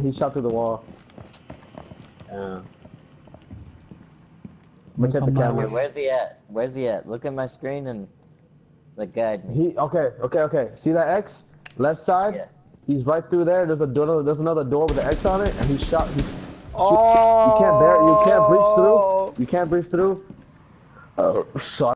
He shot through the wall. Yeah. Look at the camera. where's he at? Where's he at? Look at my screen and like guide me. He okay, okay, okay. See that X? Left side? Yeah. He's right through there. There's a door there's another door with an X on it and he shot he, Oh, you can't bear you can't breach through. You can't breach through. Oh sorry.